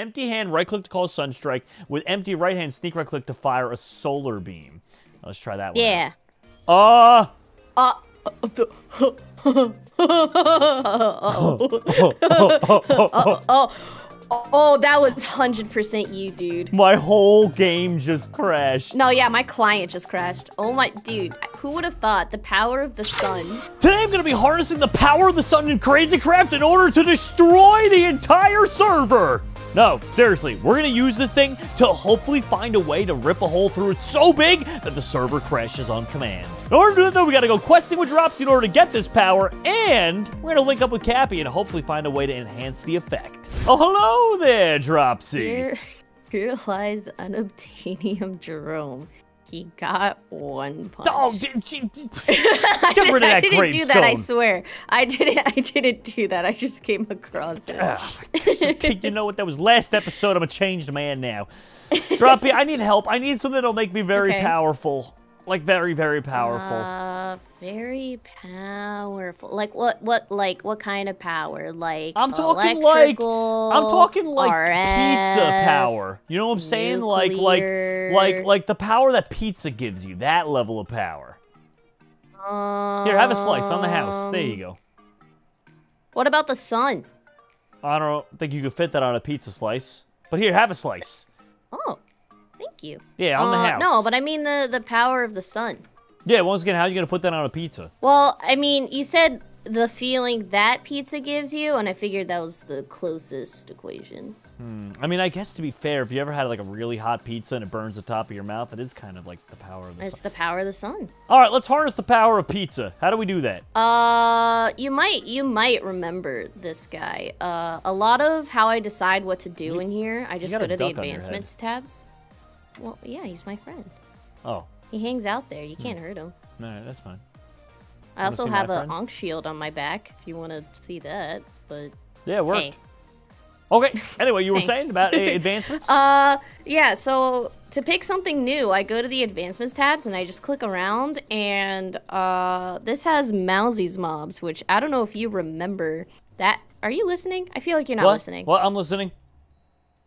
empty hand, right click to call Sunstrike. With empty right hand, sneak right click to fire a solar beam. Let's try that one. Yeah. Uh, Uh. oh, oh, oh, that was 100% you, dude. my whole game just crashed. No, yeah, my client just crashed. Oh my, dude, who would have thought the power of the sun? Today I'm going to be harnessing the power of the sun in Crazy Craft in order to destroy the entire server. No, seriously, we're going to use this thing to hopefully find a way to rip a hole through it so big that the server crashes on command. In order to do that, though, we got to go questing with Dropsy in order to get this power, and we're going to link up with Cappy and hopefully find a way to enhance the effect. Oh, hello there, Dropsy. Here, here lies unobtainium Jerome. He got one punch. Oh, did, she, get rid of that I didn't do that. I swear, I didn't. I didn't do that. I just came across it. Okay, you know what? That was last episode. I'm a changed man now. Droppy, I need help. I need something that'll make me very Okay. powerful. Like very, very powerful. Uh, very powerful. Like what? What? Like what kind of power? Like I'm talking like I'm talking like RF, pizza power. You know what I'm saying? Like like like like the power that pizza gives you. That level of power. Here, have a slice on the house. There you go. Um, What about the sun? I don't think you could fit that on a pizza slice. But here, have a slice. Oh, thank you. Yeah, on Uh, the house. No, but I mean the the power of the sun. Yeah, once again, how are you gonna put that on a pizza? Well, I mean, you said the feeling that pizza gives you, and I figured that was the closest equation. Hmm. I mean, I guess to be fair, if you ever had like a really hot pizza and it burns the top of your mouth, it is kind of like the power of the It's sun. It's the power of the sun. All right, let's harness the power of pizza. How do we do that? Uh, you might you might remember this guy. Uh, a lot of how I decide what to do in here, I just go to the duck on your head. advancements tabs. Well, yeah, he's my friend. Oh, He hangs out there. You can't hurt him. no, that's fine. I also have a friend? Ankh shield on my back if you want to see that. But Yeah, it worked. hey, Okay. Anyway, you were saying about uh, advancements? Uh, yeah, so to pick something new, I go to the advancements tabs and I just click around, and uh, this has Mowzie's mobs, which I don't know if you remember that. Are you listening? I feel like you're not what? listening. What? I'm listening.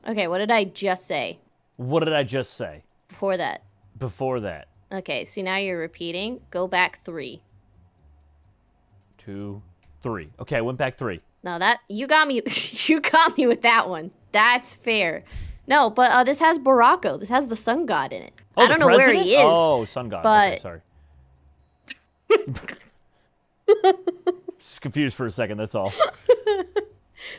Okay, what did I just say What did I just say before that? before that? Okay, so now you're repeating. Go back three. Two, three. Okay, I went back three. No, that you got me, you got me with that one. That's fair. No, but uh, this has Barako. This has the sun god in it. Oh, I don't know where he is. Oh, sun god. okay, but- sorry. Just confused for a second. That's all.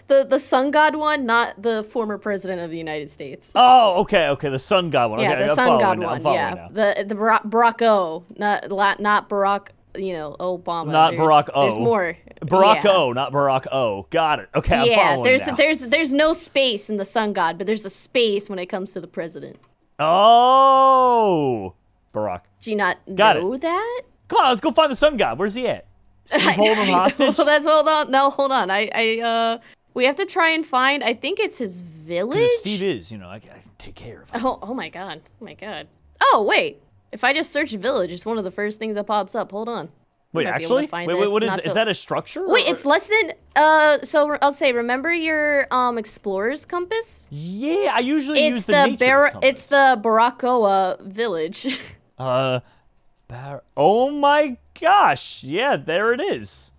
The the sun god one, not the former president of the United States. Oh, okay, okay. The sun god one. yeah, okay, the I'm sun god now, one. Yeah, now. the the Barack, Barack O, not not Barack. You know, Obama. Not There's- Barack O. There's more. Barack yeah. O, not Barack O. Got it. Okay, I'm Yeah, following there's now. there's there's no space in the sun god, but there's a space when it comes to the president. Oh, Barack. Do you not Got it. know that? Come on, let's go find the sun god. Where's he at? Steve holding him hostage? well, that's hold on. No, hold on. I I uh we have to try and find. I think it's his village. Steve is, you know, I, I can take care of him. Oh, oh my god. Oh my god. Oh, wait. If I just search village, it's one of the first things that pops up. Hold on. Wait, might be able to actually? Wait, find wait, what is not Is that a structure? Wait, or- it's less than uh so I'll say remember your um explorer's compass? Yeah, I usually use It's the, the, nature's Bar- compass. it's the Barakoa village. Uh, Bar- oh my gosh! Yeah, there it is.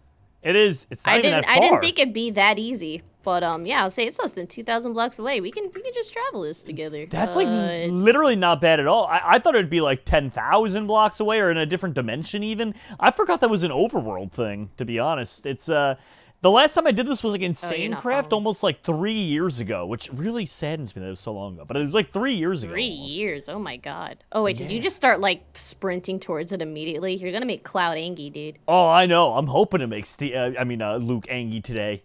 It is. It's not I even didn't that far. I didn't think it'd be that easy. But um yeah, I'll say it's less than 2000 blocks away. We can we can just travel this together. That's like Uh, it's- literally not bad at all. I, I thought it'd be like ten thousand blocks away or in a different dimension. Even I forgot that was an overworld thing. To be honest, it's uh. The last time I did this was like in Oh, Sandcraft following. almost like three years ago, which really saddens me that it was so long ago. But it was like three years ago. 3 almost. years. Oh my god. Oh wait, did you just start like sprinting towards it immediately? You're going to make Cloud angry, dude. Oh, I know. I'm hoping to make Steve. Uh, I mean, uh, Luke angry today.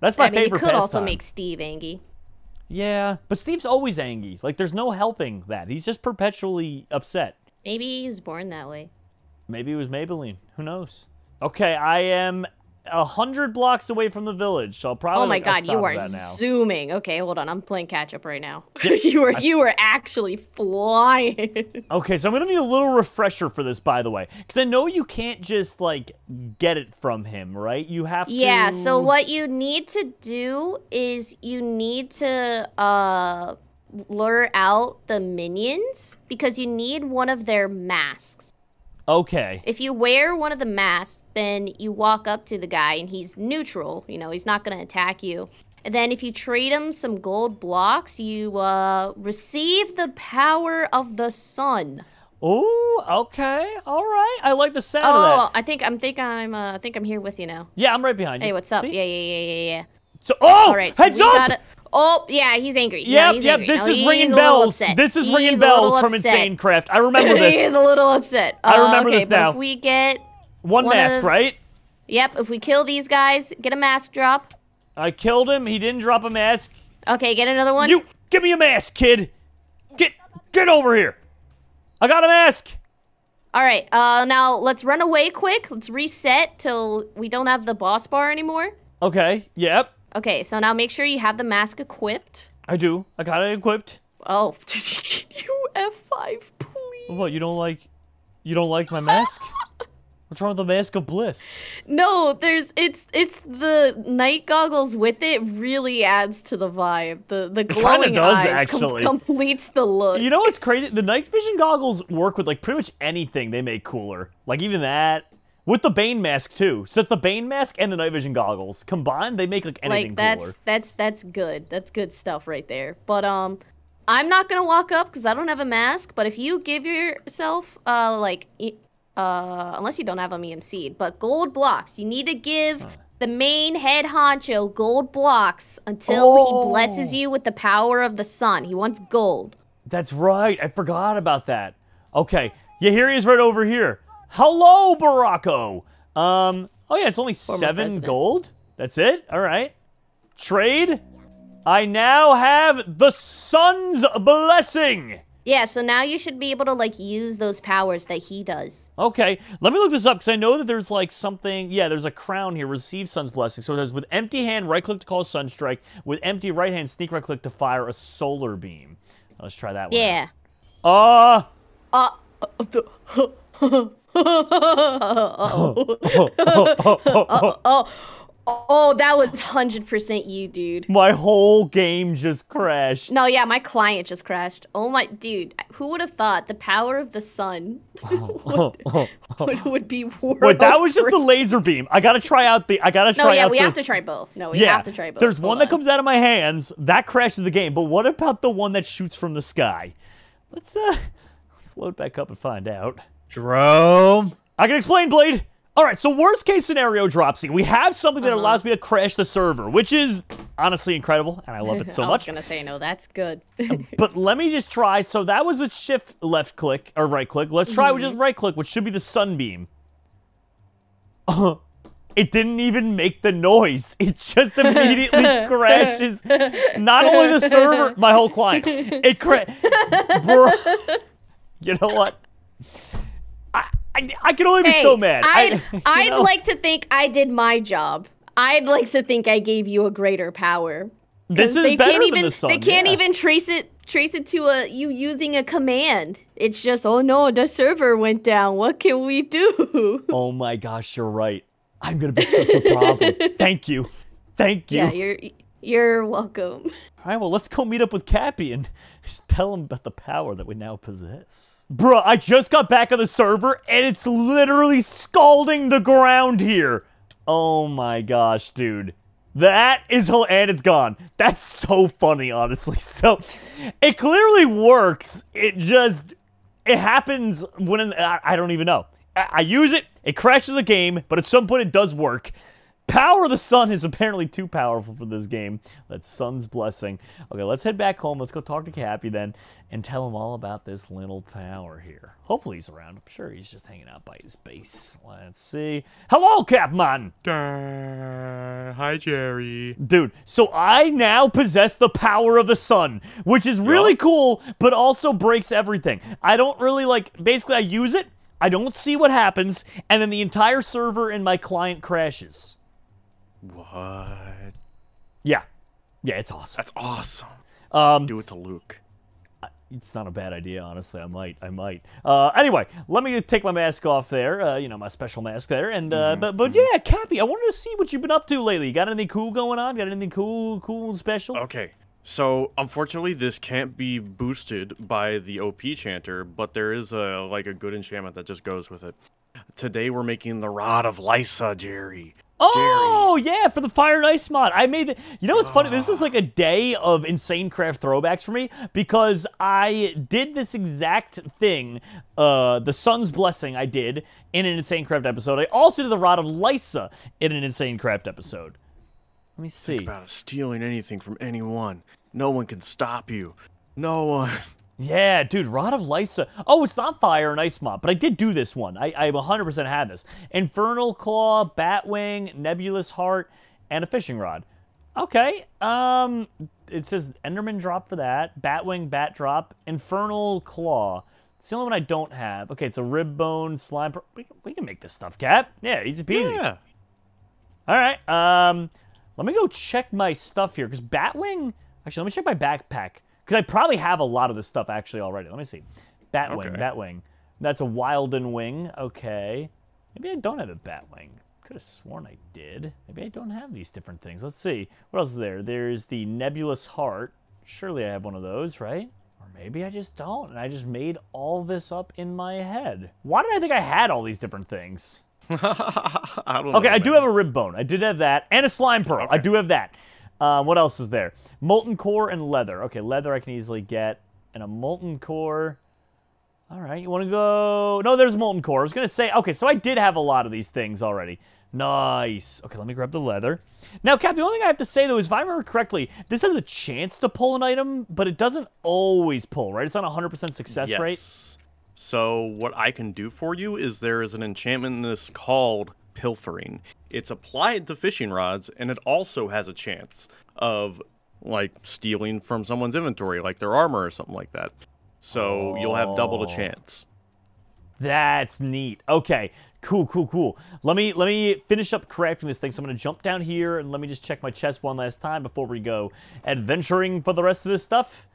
That's my I mean, you favorite could also make Steve angry. Yeah, but Steve's always angry. Like, there's no helping that. He's just perpetually upset. Maybe he was born that way. Maybe it was Maybelline. Who knows? Okay, I am a hundred blocks away from the village, so I'll probably. Oh my like, god, you are at that now. zooming. Okay, hold on. I'm playing catch up right now. you were you were actually flying. Okay, so I'm gonna need a little refresher for this, by the way, because I know you can't just like get it from him, right? You have to. yeah, so what you need to do is you need to uh lure out the minions because you need one of their masks. Okay. If you wear one of the masks, then you walk up to the guy and he's neutral. You know, he's not going to attack you. And then if you trade him some gold blocks, you uh, receive the power of the sun. Oh, okay, all right. I like the sound of Oh, that. I think I'm think I'm uh, I think I'm here with you now. Yeah, I'm right behind you. Hey, what's up? See? Yeah, yeah, yeah, yeah, yeah. So, oh, All right, so heads up! gotta. Oh, yeah, he's angry. Yep, yeah, he's yep. angry. This No, is ringing bells. This is He's ringing bells from upset. Insane Craft. I remember this. a little upset. I Uh, remember okay, this but now. If we get, One one mask, of- right? yep, if we kill these guys, get a mask drop. I killed him. He didn't drop a mask. Okay, get another one. You give me a mask, kid. Get get over here. I got a mask. All right. Uh, now let's run away quick. Let's reset till we don't have the boss bar anymore. Okay. Yep. Okay, so now make sure you have the mask equipped. I do. I got it equipped. Oh, can you F5, please? What? You don't like? You don't like my mask? What's wrong with the mask of bliss? No, there's it's it's the night goggles with it really adds to the vibe. The the glowing does, eyes com- completes the look. You know what's crazy? The night vision goggles work with like pretty much anything they make cooler. Like even that. With the Bane mask too. So it's the Bane mask and the night vision goggles combined, they make like anything like that's cooler. that's that's good. That's good stuff right there. But um I'm not going to walk up cuz I don't have a mask, but if you give yourself uh like uh unless you don't have a EMC, but gold blocks, you need to give the main head honcho gold blocks until Oh. he blesses you with the power of the sun. He wants gold. That's right. I forgot about that. Okay. Yeah, here he is right over here. Hello, Barako. Um, oh yeah, it's only seven president. gold. That's it? All right. Trade. I now have the sun's blessing. Yeah, so now you should be able to like use those powers that he does. Okay, let me look this up because I know that there's like something. Yeah, there's a crown here. Receive sun's blessing. So it says with empty hand, right click to call sunstrike. With empty right hand, sneak right click to fire a solar beam. Let's try that one. Yeah. Uh, Uh oh, oh, oh, oh! that was 100% you, dude. my whole game just crashed. No, yeah, my client just crashed. Oh my, dude, who would have thought the power of the sun would, would, would be world Wait, that was just the laser beam. I gotta try out the. I gotta try out No, yeah, out we have this- to try both. No, we Yeah, have to try both. there's one Hold that comes out of my hands that crashes the game. But what about the one that shoots from the sky? Let's uh, let's load back up and find out. Jerome. I can explain, Blade. All right, so worst case scenario, Dropsy. We have something that allows me to crash the server, which is honestly incredible, and I love it so much. I was gonna say no. That's good. But let me just try. So that was with shift left click or right click. Let's try with just Mm-hmm. right click, which should be the sunbeam. it didn't even make the noise. It just immediately crashes. Not only the server, my whole client. It crashed. Bro, you know what? I, I, I can only be hey, so mad. I- I'd, you I'd like to think I did my job. I'd like to think I gave you a greater power. This is they better can't than even the sun. they can't yeah. even trace it trace it to a you using a command. It's just oh no, the server went down. What can we do? Oh my gosh, you're right. I'm gonna be such a problem. Thank you. Thank you. yeah, you're you're welcome. All right, well, let's go meet up with Cappy and tell him about the power that we now possess. Bruh, I just got back on the server and it's literally scalding the ground here. Oh my gosh, dude. That is and it's gone. That's so funny, honestly. So, it clearly works. It just it happens when I, don't even know. I use it, it crashes the game, but at some point it does work. Power of the Sun is apparently too powerful for this game. That's Sun's blessing. Okay, let's head back home. Let's go talk to Cappy then and tell him all about this little power here. Hopefully he's around. I'm sure he's just hanging out by his base. Let's see. Hello, Capman! Uh, hi, Jerry. Dude, so I now possess the power of the sun, which is really cool, but also breaks everything. I don't really like, basically, I use it, I don't see what happens, and then the entire server and my client crashes. What? Yeah. Yeah, it's awesome. That's awesome. Um, Do it to Luke. it's not a bad idea, honestly. I might, I might. Uh, anyway, let me take my mask off there. Uh, you know, my special mask there. And uh, but but yeah, Cappy, I wanted to see what you've been up to lately. Got anything cool going on? Got anything cool, cool, and special? Okay. So unfortunately, this can't be boosted by the OP chanter, but there is a like a good enchantment that just goes with it. Today we're making the Rod of Lyssa, Jerry. Oh yeah, for the Fire and Ice mod. I made the. You know what's funny? This is like a day of insane craft throwbacks for me because I did this exact thing. Uh, the Sun's Blessing I did in an insane craft episode. I also did the Rod of Lyssa in an insane craft episode. Let me see. Think About stealing anything from anyone. No one can stop you. No one. Yeah, dude, Rod of Lyssa. Oh, it's not Fire and Ice Mob, but I did do this one. I, I 100% had this. Infernal Claw, Batwing, Nebulous Heart, and a Fishing Rod. Okay, um, it says Enderman Drop for that, Batwing, Bat Drop, Infernal Claw. It's the only one I don't have. Okay, it's a Rib Bone, Slime... We, can, we can make this stuff, Cap. Yeah, easy peasy. Yeah. All right. Um, let me go check my stuff here because Batwing. Actually, let me check my backpack because I probably have a lot of this stuff actually already. Let me see. Batwing. Okay. Batwing. That's a Wilden wing. Okay. Maybe I don't have a Batwing. Could have sworn I did. Maybe I don't have these different things. Let's see. What else is there? There's the Nebulous Heart. Surely I have one of those, right? Or maybe I just don't, and I just made all this up in my head. Why did I think I had all these different things? I don't Okay, know, I do have a rib bone. I did have that, and a slime pearl. I do have that. Uh, what else is there? Molten core and leather. Okay, leather I can easily get, and a molten core. All right, you want to go? No, there's molten core. I was gonna say. Okay, so I did have a lot of these things already. Nice. Okay, let me grab the leather. Now, Cap, the only thing I have to say though is, if I remember correctly, this has a chance to pull an item, but it doesn't always pull. Right? It's not a 100% success rate. Yes. So what I can do for you is there is an enchantment in this called pilfering. It's applied to fishing rods, and it also has a chance of like stealing from someone's inventory, like their armor or something like that. So you'll have double the Oh. chance. That's neat. Okay, cool, cool, cool. Let me let me finish up crafting this thing. So I'm gonna jump down here and let me just check my chest one last time before we go adventuring for the rest of this stuff.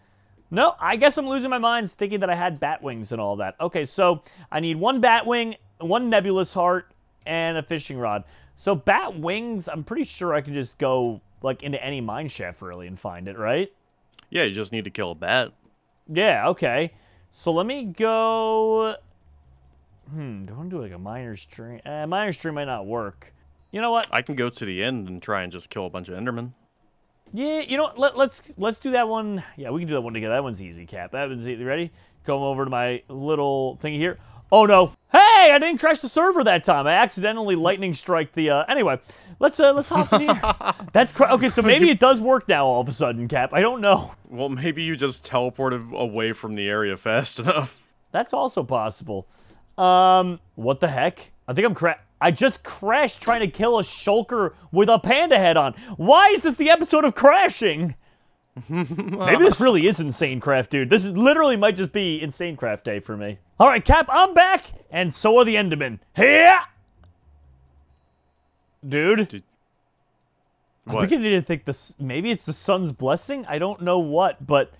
No, I guess I'm losing my mind thinking that I had bat wings and all that. Okay, so I need one bat wing, one nebulous heart, and a fishing rod. So bat wings, I'm pretty sure I can just go like into any mine shaft really and find it, right? Yeah, you just need to kill a bat. Yeah, okay. So let me go. Hmm, do I want to do like a miner's dream? Uh, miner's dream might not work. You know what? I can go to the end and try and just kill a bunch of Endermen. Yeah, you know what? Let, let's let's do that one. Yeah, we can do that one together. That one's easy, Cap. That one's easy. Ready? Come over to my little thingy here. Oh no! Hey, I didn't crash the server that time. I accidentally lightning strike the. Uh... Anyway, let's uh let's hop in here. That's cra- okay. So maybe it does work now all of a sudden, Cap. I don't know. Well, maybe you just teleported away from the area fast enough. That's also possible. Um, what the heck? I think I'm cra- I just crashed trying to kill a shulker with a panda head on. Why is this the episode of crashing? Maybe this really is Insane Craft, dude. This is literally might just be Insane Craft Day for me. All right, Cap, I'm back, and so are the Endermen. Here, dude. What? I'm What? beginning to think this. Maybe it's the sun's blessing. I don't know what, but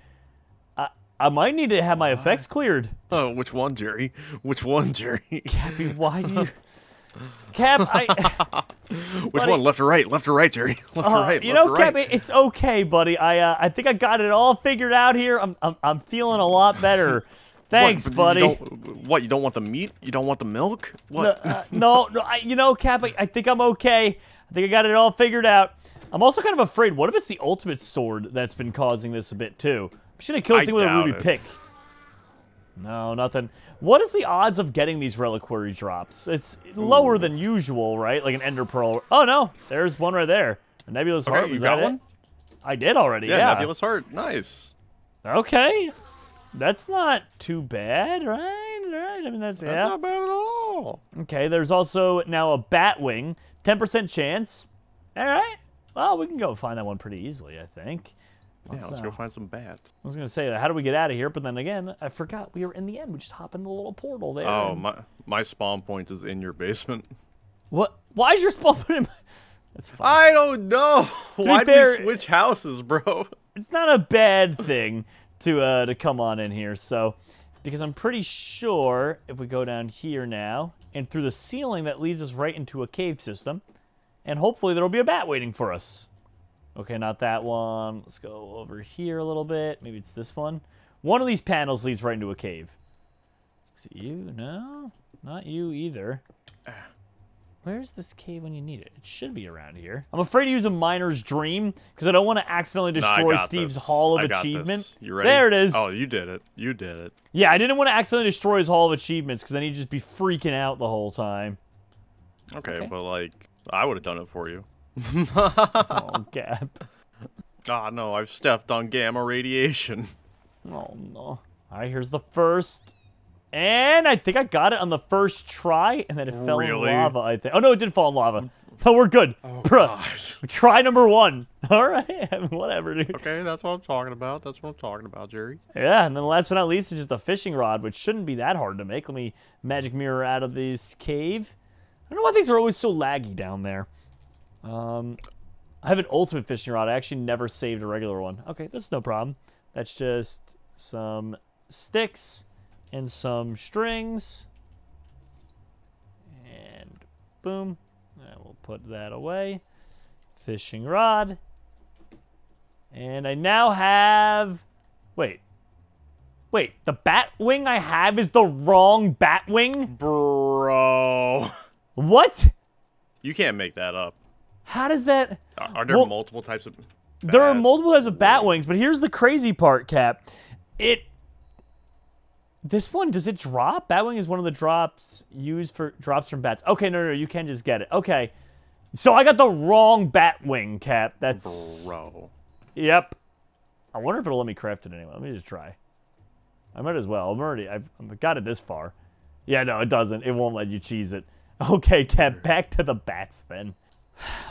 I, I might need to have my effects cleared. Oh, which one, Jerry? Which one, Jerry? Cappy, why do you? Cap, I. Which buddy. one? Left or right? Left or right, Jerry? Left or Uh, right? you know, Cap, right? It's okay, buddy. I uh, I think I got it all figured out here. I'm I'm, I'm feeling a lot better. Thanks, what, buddy. You what? You don't want the meat? You don't want the milk? No, What? uh, no, no I, you know, Cap, I, I think I'm okay. I think I got it all figured out. I'm also kind of afraid. What if it's the ultimate sword that's been causing this a bit too? Should I kill this I thing with a ruby it. pick? No, nothing. What is the odds of getting these reliquary drops? It's lower than usual, right? Like an ender pearl. Oh no, there's one right there. A nebulous okay, heart. you Was got that it? one? I did already. Yeah, Yeah. nebulous heart. Nice. Okay. That's not too bad, right? Right. I mean, that's, That's yeah. not bad at all. Okay, there's also now a bat wing, 10% chance. All right. Well, we can go find that one pretty easily, I think. Yeah, let's uh, go find some bats. I was going to say, how do we get out of here? But then again, I forgot we were in the end. We just hop in the little portal there. Oh, and- my my spawn point is in your basement. What? Why is your spawn point in my... That's fine. I don't know. Why fair- we switch houses, bro? it's not a bad thing to uh to come on in here. So, because I'm pretty sure if we go down here now and through the ceiling that leads us right into a cave system, and hopefully there'll be a bat waiting for us. Okay, not that one. Let's go over here a little bit. Maybe it's this one. One of these panels leads right into a cave. Is it you? No, not you either. Where's this cave when you need it? It should be around here. I'm afraid to use a miner's dream because I don't want to accidentally destroy got Steve's this. Hall of I got Achievement. this. You ready? There it is. Oh, you did it. You did it. Yeah, I didn't want to accidentally destroy his Hall of Achievements because then he'd just be freaking out the whole time. Okay, Okay. but like, I would have done it for you. Oh, Gap. Ah, no, I've stepped on gamma radiation. Oh, no. All right, here's the first. And I think I got it on the first try, and then it fell Really? in lava, I think. Oh, no, it did fall in lava. No, we're good. Bruh. Gosh. Try number one. All right, whatever, dude. Okay, that's what I'm talking about. That's what I'm talking about, Jerry. Yeah, and then last but not least is just a fishing rod, which shouldn't be that hard to make. Let me magic mirror out of this cave. I don't know why things are always so laggy down there. Um, I have an ultimate fishing rod. I actually never saved a regular one. Okay, that's no problem. That's just some sticks and some strings. And boom. And we'll put that away. Fishing rod. And I now have. Wait. Wait, the bat wing I have is the wrong bat wing? Bro. What? You can't make that up. How does that. Are, there Well, multiple types of. There are multiple types of bat wings, but here's the crazy part, Cap. It. This one, does it drop? Batwing is one of the drops used for drops from bats. Okay, no, no, you can just get it. Okay. So I got the wrong bat wing, Cap. That's. Bro. Yep. I wonder if it'll let me craft it anyway. Let me just try. I might as well. I'm already. I've, I've got it this far. Yeah, no, it doesn't. It won't let you cheese it. Okay, Cap. Back to the bats then.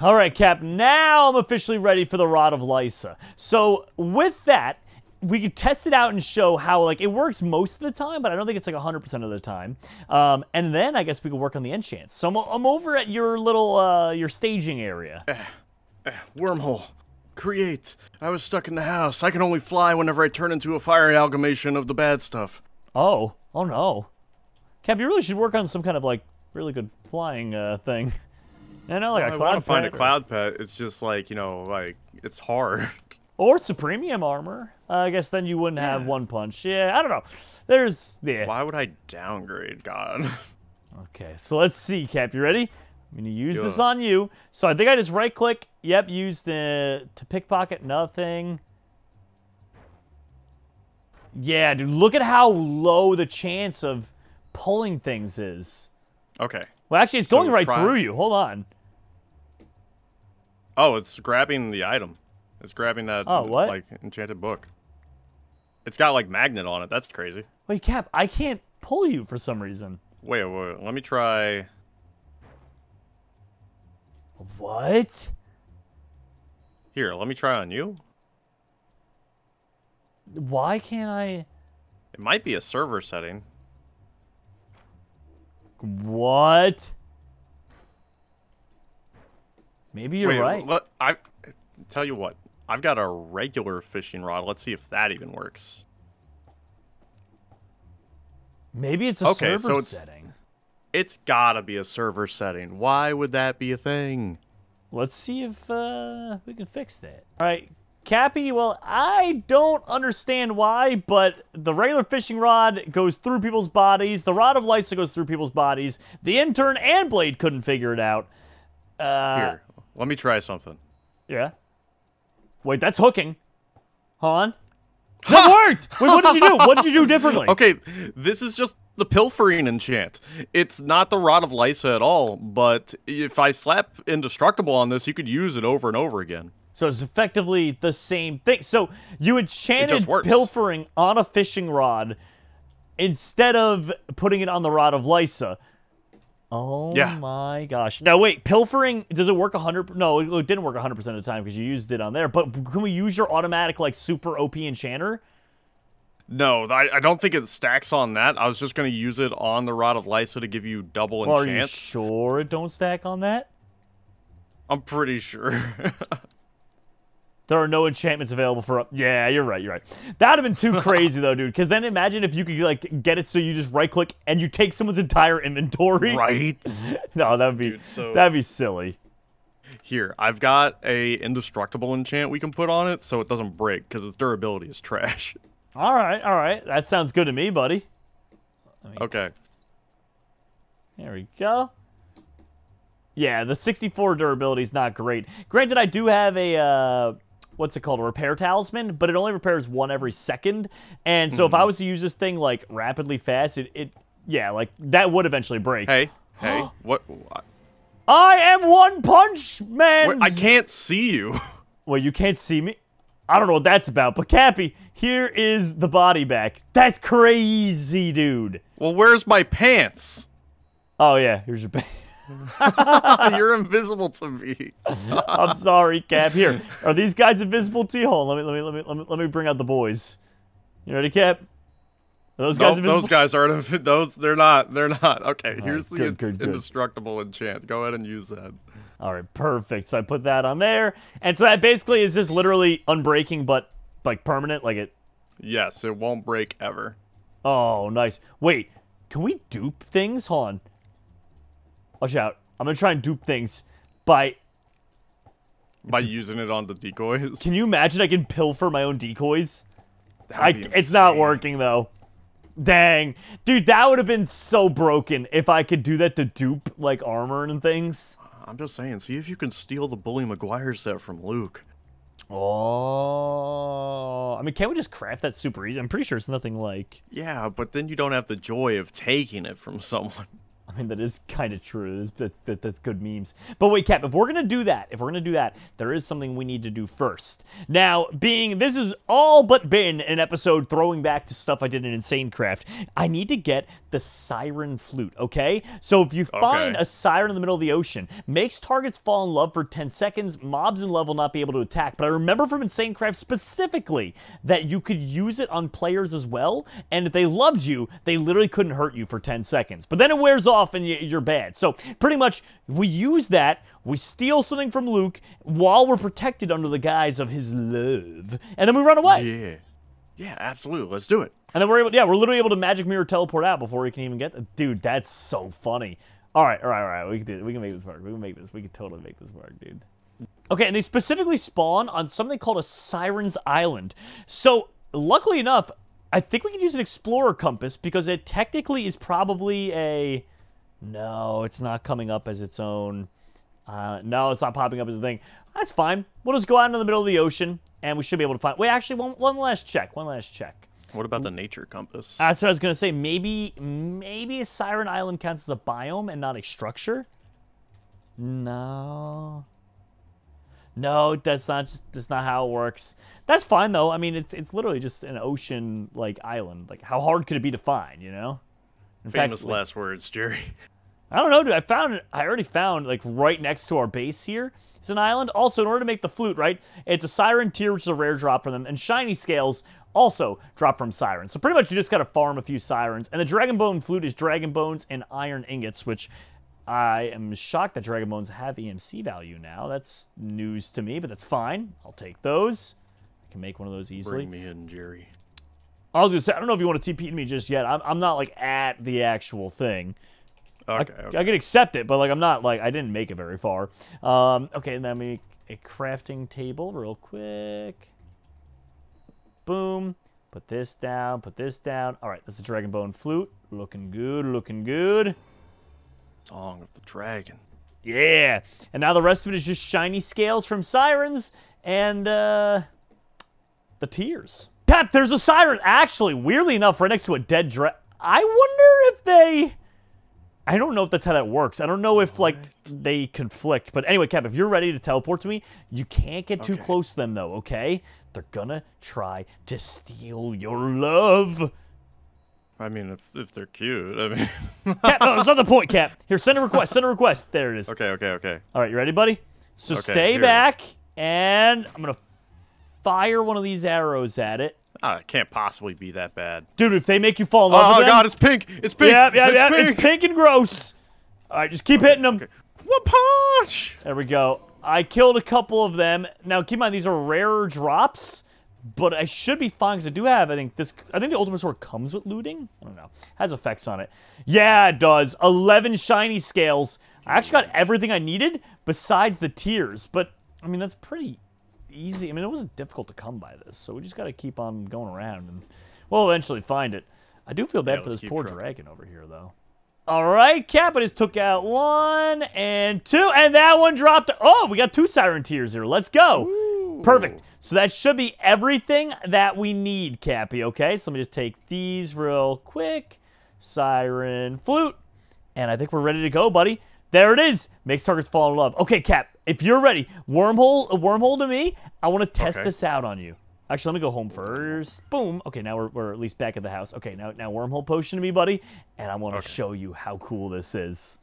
All right, Cap. Now I'm officially ready for the Rod of Lyssa. So with that, we could test it out and show how like it works most of the time, but I don't think it's like 100% of the time. Um, and then I guess we could work on the enchants. So I'm, I'm over at your little uh, your staging area. Wormhole. Create. I was stuck in the house. I can only fly whenever I turn into a fire amalgamation of the bad stuff. Oh, oh no. Cap, you really should work on some kind of like really good flying uh, thing. I know, like a I cloud want to find a cloud pet. It's just like, you know, like, it's hard. or supremium armor. Uh, I guess then you wouldn't have one punch. Yeah, I don't know. There's yeah. Why would I downgrade, God? Okay, so let's see, Cap. You ready? I'm gonna use this on you. So I think I just right click. Yep, use the to pickpocket nothing. Yeah, dude, look at how low the chance of pulling things is. okay. Well, actually, it's So going right try- through you. Hold on. Oh, it's grabbing the item. It's grabbing that, Oh, what? like, enchanted book. It's got, like, magnet on it. That's crazy. Wait, Cap, I can't pull you for some reason. Wait, wait, let me try. What? Here, let me try on you. Why can't I? It might be a server setting. What? Maybe you're Wait, right. Let, I tell you what. I've got a regular fishing rod. Let's see if that even works. Maybe it's a Okay, server so it's- setting. It's gotta be a server setting. Why would that be a thing? Let's see if uh, we can fix that. All right, Cappy. Well, I don't understand why, but the regular fishing rod goes through people's bodies. The rod of Lyssa goes through people's bodies. The intern and Blade couldn't figure it out. Uh, Here, let me try something. Yeah. Wait, that's hooking. Hold on. That worked. Wait, what did you do? What did you do differently? Okay, this is just the pilfering enchant. It's not the Rod of Lyssa at all, but if I slap Indestructible on this, you could use it over and over again. So it's effectively the same thing. So you enchanted pilfering on a fishing rod instead of putting it on the rod of Lyssa. Oh Yeah. my gosh. Now wait, pilfering does it work 100 No, it didn't work 100% of the time because you used it on there. But can we use your automatic like super OP enchanter? No, I, I don't think it stacks on that. I was just going to use it on the Rod of Lyssa to give you double enchant. Are you sure it don't stack on that? I'm pretty sure. There are no enchantments available for. Yeah, you're right. You're right. That'd have been too crazy though, dude. Because then imagine if you could like get it so you just right click and you take someone's entire inventory. right. No, that'd be Dude, so- that'd be silly. Here, I've got a indestructible enchant we can put on it so it doesn't break because its durability is trash. All right, all right. That sounds good to me, buddy. Okay. There we go. Yeah, the 64 durability is not great. Granted, I do have a uh, what's it called, a repair talisman, but it only repairs one every second. And so if hmm. I was to use this thing like rapidly fast, it, it yeah, like that would eventually break. Hey, hey, what? what- I am one punch man. I can't see you. Well, you can't see me. I don't know what that's about, but Cappy, here is the body back. That's crazy, dude. Well, where's my pants? Oh yeah, here's your back. You're invisible to me. I'm sorry, Cap. Here, are these guys invisible to you? Hold on, let me let me let me let me, let me bring out the boys. You ready, Cap? Are those guys Nope, those guys aren't. Those they're not. They're not. Okay, here's the good, in- good, good. indestructible enchant. Go ahead and use that. All right, perfect. So I put that on there, and so that basically is just literally unbreaking, but like permanent, like it. Yes, it won't break ever. Oh, nice. Wait, can we dupe things? Hold on. Watch out. I'm gonna try and dupe things by. By using it on the decoys. Can you imagine I can pilfer my own decoys? I, it's not working though. Dang, dude, that would have been so broken if I could do that to dupe like armor and things. I'm just saying. See if you can steal the Bully Maguire set from Luke. Oh, I mean, can't we just craft that super easy? I'm pretty sure it's nothing like. Yeah, but then you don't have the joy of taking it from someone. I mean, that is kind of true. That's, that, that's good memes. But wait, Cap, if we're going to do that, if we're going to do that, there is something we need to do first. Now, being this is all but been an episode throwing back to stuff I did in Insane Craft, I need to get the Siren Flute, okay? So if you find Okay. a siren in the middle of the ocean, makes targets fall in love for 10 seconds, mobs in love will not be able to attack. But I remember from Insane Craft specifically that you could use it on players as well, and if they loved you, they literally couldn't hurt you for 10 seconds. But then it wears off and you're bad. So pretty much, we use that. We steal something from Luke while we're protected under the guise of his love, and then we run away. Yeah. Yeah, absolutely. Let's do it. And then we're able, yeah, we're literally able to magic mirror teleport out before we can even get. The, dude, that's so funny. All right, all right, all right. We can do. It. We can make this work. We can make this. We can totally make this work, dude. Okay, and they specifically spawn on something called a Siren's Island. So, luckily enough, I think we can use an Explorer Compass because it technically is probably a. No, it's not coming up as its own. Uh, no, it's not popping up as a thing. That's fine. We'll just go out into the middle of the ocean, and we should be able to find. Wait, actually, one, one last check. One last check. What about the nature compass? That's what I was gonna say. Maybe, maybe a Siren Island counts as a biome and not a structure. No. No, that's not. Just, that's not how it works. That's fine though. I mean, it's it's literally just an ocean like island. Like, how hard could it be to find? You know. In Famous like, last words, Jerry. I don't know, dude. I found it. I already found like right next to our base here. It's an island. Also, in order to make the flute, right? It's a siren tear, which is a rare drop from them, and shiny scales also drop from sirens. So pretty much you just gotta farm a few sirens. And the dragon bone flute is dragon bones and iron ingots, which I am shocked that dragon bones have EMC value now. That's news to me, but that's fine. I'll take those. I can make one of those easily. Bring me in, Jerry. I was gonna say I don't know if you want to TP to me just yet. I'm, I'm not like at the actual thing. Okay. I, okay. I can accept it, but like I'm not like I didn't make it very far. Um, okay, and then make a crafting table real quick. Boom. Put this down. Put this down. All right, that's a dragon bone flute. Looking good. Looking good. Song of the Dragon. Yeah. And now the rest of it is just shiny scales from sirens and uh, the tears. Pep, there's a siren. Actually, weirdly enough, right next to a dead dragon. I wonder if they. I don't know if that's how that works. I don't know if like they conflict. But anyway, Cap, if you're ready to teleport to me, you can't get too Okay. close to them though. Okay? They're gonna try to steal your love. I mean, if, if they're cute. I mean. Cap, no, that's not the point, Cap. Here, send a request. Send a request. There it is. okay, okay, okay. All right, you ready, buddy? So Okay, stay here. back, and I'm gonna fire one of these arrows at it, Ah, it can't possibly be that bad. dude. If they make you fall in love Oh, with them, God, it's pink! It's pink! yeah, yeah, it's yeah, pink! it's pink and gross. All right, just keep hitting them. Okay. One punch! There we go. I killed a couple of them. Now, keep in mind, these are rarer drops, but I should be fine because I do have, I think, this. I think the Ultimate Sword comes with looting. I don't know. Has effects on it. Yeah, it does. 11 shiny scales. I actually got everything I needed besides the tears, but, I mean, that's pretty easy. I mean, it wasn't difficult to come by this, so we just got to keep on going around, and we'll eventually find it. I do feel bad Yeah, for this poor trucking. dragon over here, though. All right, Capitus took out one and two, and that one dropped. Oh, we got two Siren Tears here. Let's go. Perfect. So that should be everything that we need, Cappy, okay? So let me just take these real quick. Siren Flute. And I think we're ready to go, buddy. There it is. Makes targets fall in love. Okay, Cap, if you're ready, wormhole, a wormhole to me. I want to test Okay. this out on you. Actually, let me go home first. Boom. Okay, now we're, we're at least back at the house. Okay, now now wormhole potion to me, buddy, and I want to Okay. show you how cool this is.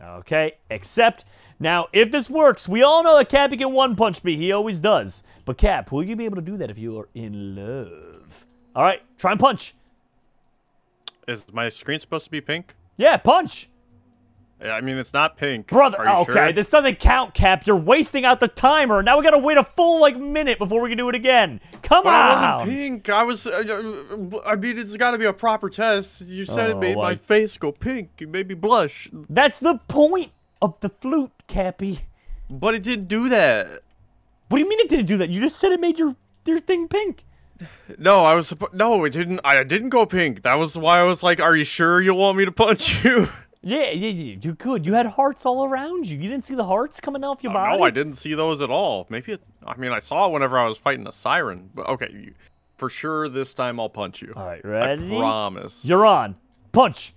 Okay, except now if this works, we all know that Cappy can one punch me. He always does. But Cap, will you be able to do that if you are in love? All right, try and punch. Is my screen supposed to be pink? Yeah, punch. Yeah, I mean, it's not pink. Brother, okay, sure? this doesn't count, Cap. You're wasting out the timer. Now we gotta wait a full like minute before we can do it again. Come But I on. wasn't pink. I was. Uh, uh, I mean, it's got to be a proper test. You said Oh, it made I- my face go pink. It made me blush. That's the point of the flute, Cappy. But it didn't do that. What do you mean it didn't do that? You just said it made your your thing pink. No, I was. No, it didn't. I didn't go pink. That was why I was like, "Are you sure you want me to punch you?" Yeah, yeah, yeah, you could. You had hearts all around you. You didn't see the hearts coming off your body. Oh, no, I didn't see those at all. Maybe it. I mean, I saw it whenever I was fighting a siren. But okay, you, for sure this time I'll punch you. All right, ready? I promise. You're on. Punch.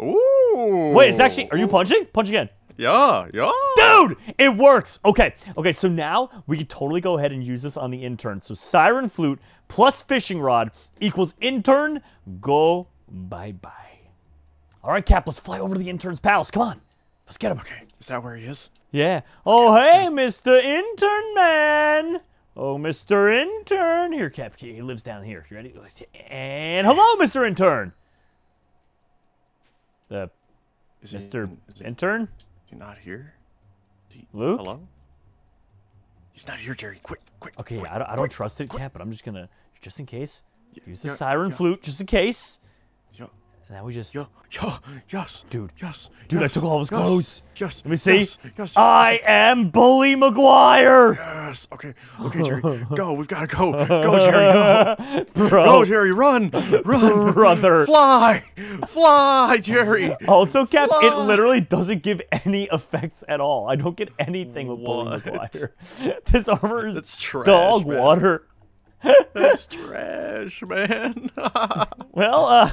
Ooh. Wait, it's actually. Are you punching? Punch again. Yeah, yeah. Dude, it works. Okay, okay. So now we can totally go ahead and use this on the intern. So siren flute plus fishing rod equals intern. Go bye bye. All right, Cap. Let's fly over to the intern's palace. Come on. Let's get him. Okay, is that where he is? Yeah. Oh, hey, Mr. Intern Man. Oh, Mr. Intern. Here, Cap. He lives down here. You ready? And hello, Mr. Intern. The Mr. He, Intern? he not here? Is he- Luke? Hello. He's not here, Jerry. Quick, quick. Okay, quick, I don't, I don't quick. trust it, Cap, but I'm just gonna, just in case, use the yeah, siren yeah. flute, just in case. Yo, And now we just, yo, yo, yes, Dude. yes, Dude, I took all of his yes, clothes. Yes, let me see. Yes, yes, I am Bully Maguire. yes. Okay, okay, Jerry, go. We've got to go. Go, Jerry, go. Bro, Go, Jerry, run, run, brother. fly, fly, Jerry. Also, Cap, it literally doesn't give any effects at all. I don't get anything with Bully Maguire. this armor is That's trash, dog man. water. That's trash, man. Well, uh,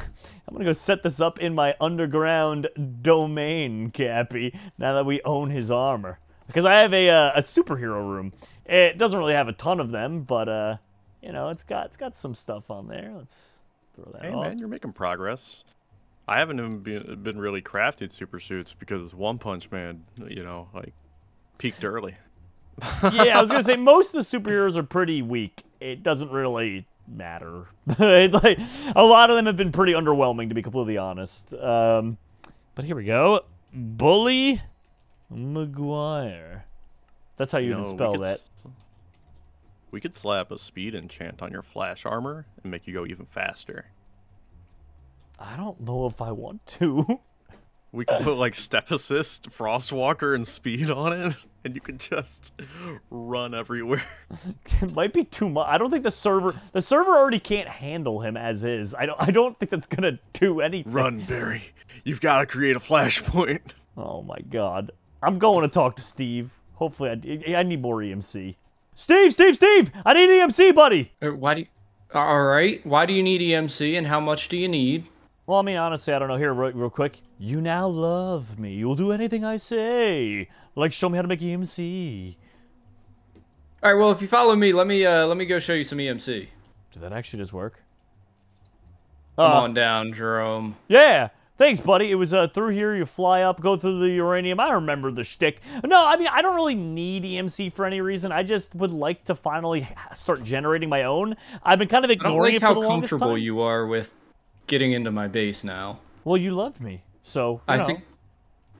I'm gonna go set this up in my underground domain, Cappy. Now that we own his armor, because I have a uh, a superhero room. It doesn't really have a ton of them, but uh, you know, it's got it's got some stuff on there. Let's throw that hey, off. man, you're making progress. I haven't even been, been really crafted super suits because One Punch Man, you know, like peaked early. yeah, I was gonna say most of the superheroes are pretty weak. It doesn't really matter. Like a lot of them have been pretty underwhelming, to be completely honest. Um, but here we go, Bully Maguire. That's how you, You even we spell that. We could slap a speed enchant on your flash armor and make you go even faster. I don't know if I want to. We could put like step assist, frostwalker, and speed on it, and you could just run everywhere. it might be too much. I don't think the server the server already can't handle him as is. I don't I don't think that's gonna do anything. Run, Barry. You've got to create a flashpoint. Oh my god. I'm going to talk to Steve. Hopefully I, I need more EMC. Steve, Steve, Steve! I need EMC, buddy! Uh, Why do you... All right. Why do you need EMC and how much do you need? Well, I mean, honestly, I don't know. Here, real, real quick. You now love me. You'll do anything I say. Like, show me how to make EMC. All right. Well, if you follow me, let me uh let me go show you some EMC. Did that actually just work? Come Uh, on down, Jerome. Yeah. Thanks, buddy. It was uh, through here. You fly up, go through the uranium. I remember the shtick. No, I mean, I don't really need EMC for any reason. I just would like to finally start generating my own. I've been kind of ignoring I don't like it for how the longest comfortable you are with getting into my base now. Well, you love me, so you I know. think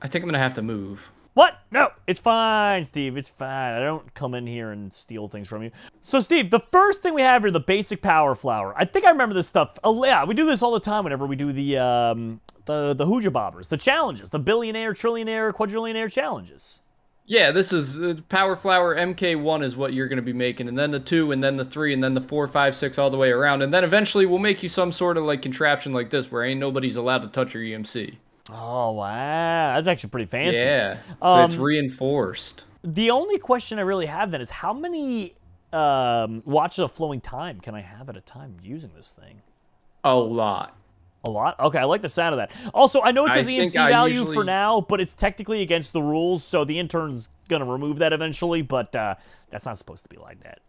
I think I'm gonna have to move. What? No, it's fine, Steve. It's fine. I don't come in here and steal things from you. So, Steve, the first thing we have here, the basic power flower. I think I remember this stuff. Oh, yeah, we do this all the time whenever we do the um, the the Hooja Bobbers, the challenges, the billionaire, trillionaire, quadrillionaire challenges. Yeah, this is uh, Power Flower MK1 is what you're going to be making, and then the 2, and then the 3, and then the four, five, six, all the way around. And then eventually we'll make you some sort of like contraption like this where ain't nobody's allowed to touch your EMC. Oh wow, that's actually pretty fancy. Yeah, so it's Um, reinforced. The only question I really have then is how many um, watches of flowing time can I have at a time using this thing? A lot. A lot? Okay, I like the sound of that. Also, I know it says think EMC I value for now, but it's technically against the rules, so the intern's gonna remove that eventually, but uh, that's not supposed to be like that.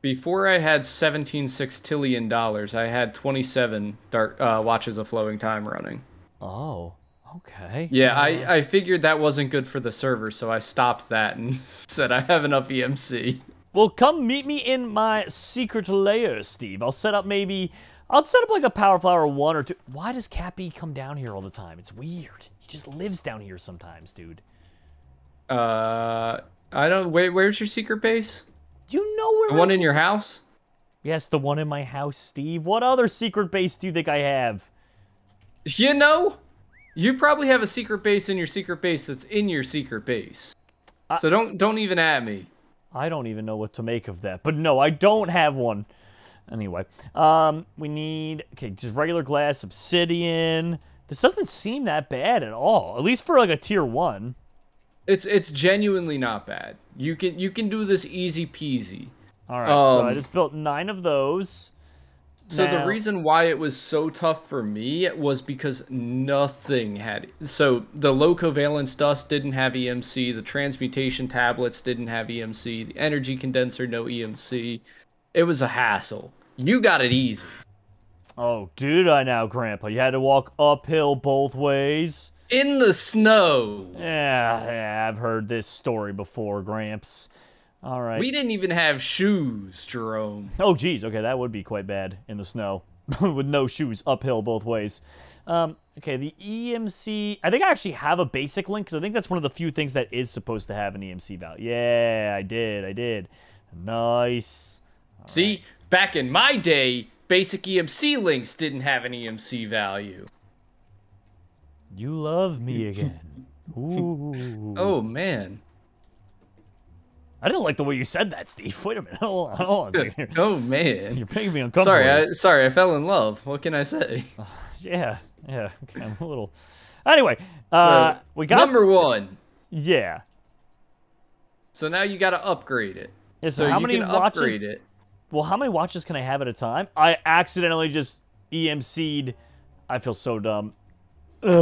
Before I had 17 sextillion dollars, I had 27 dark uh, watches of flowing time running. Oh, okay. Yeah, I, I figured that wasn't good for the server, so I stopped that and said I have enough EMC. Well, come meet me in my secret lair, Steve. I'll set up maybe. I'll set up like a Power Flower 1 or 2. Why does Cappy come down here all the time? It's weird. He just lives down here sometimes, dude. Uh, I don't. Wait, where's your secret base? Do you know where The one in your house? Yes, the one in my house, Steve. What other secret base do you think I have? You know, you probably have a secret base in your secret base that's in your secret base. so don't don't even at me. I don't even know what to make of that. But no, I don't have one. Anyway, um, we need okay, just regular glass, obsidian. This doesn't seem that bad at all. At least for like a tier one. It's it's genuinely not bad. You can you can do this easy peasy. All right, so I Um, just built nine of those. So the reason why it was so tough for me was because nothing had. So the low covalence dust didn't have EMC. The transmutation tablets didn't have EMC. The energy condenser no EMC. It was a hassle. You got it easy. Oh, did I now, Grandpa? You had to walk uphill both ways. In the snow. Yeah, yeah, I've heard this story before, Gramps. All right. We didn't even have shoes, Jerome. Oh, geez. Okay, that would be quite bad in the snow with no shoes uphill both ways. Um, okay, the EMC. I think I actually have a basic link because I think that's one of the few things that is supposed to have an EMC value. Yeah, I did. I did. Nice. See, back in my day, basic EMC links didn't have an EMC value. You love me again. Ooh. Oh man. I didn't like the way you said that, Steve. Wait a minute. Hold on, hold on a second. Oh man. You're making me uncomfortable. Sorry, I sorry, I fell in love. What can I say? Yeah, yeah. Okay, I'm a little. Anyway, uh, So, we got number one. Yeah. So now you got to upgrade it. Yeah, so, So how you many can watches? upgrade it. Well, how many watches can I have at a time? I accidentally just EMC'd. I feel so dumb. Ugh,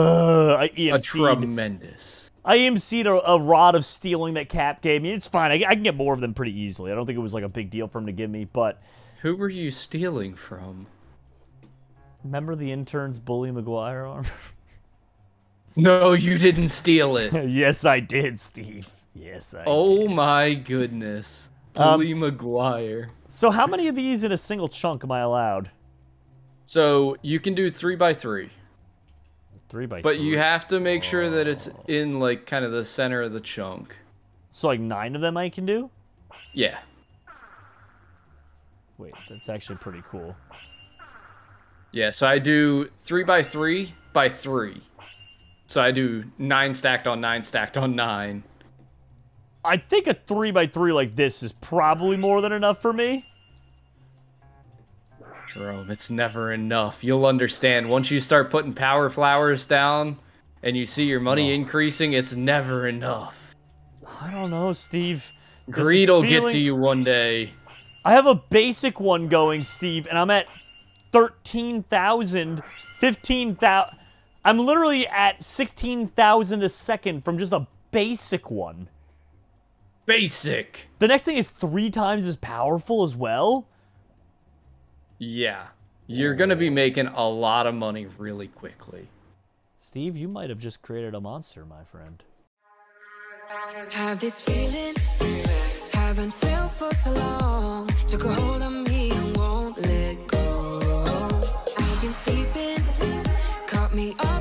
I A EMC'd. tremendous. I EMC'd a, a rod of stealing that Cap gave me. It's fine. I, I can get more of them pretty easily. I don't think it was like a big deal for him to give me. But Who were you stealing from? remember the intern's Bully Maguire armor? No, you didn't steal it. yes, I did, Steve. Yes, I oh did. my goodness. Um, Bully Maguire. So how many of these in a single chunk am I allowed? So you can do three by three, Three by but three. you have to make sure that it's in like kind of the center of the chunk. So like nine of them I can do? Yeah. Wait, that's actually pretty cool. Yeah, so I do three by three by three. So I do nine stacked on nine stacked on nine. I think a three by three like this is probably more than enough for me. Jerome, it's never enough. You'll understand once you start putting power flowers down and you see your money increasing, it's never enough. I don't know, Steve. This Greed will get to you one day. I have a basic one going, Steve, and I'm at 13,000, 15,000. I'm literally at 16,000 a second from just a basic one. Basic. The next thing is three times as powerful as well. Yeah. You're going to be making a lot of money really quickly. Steve, you might have just created a monster, my friend. Have this feeling, haven't felt for so long. Took a hold of me and won't let go. I've been sleeping, caught me off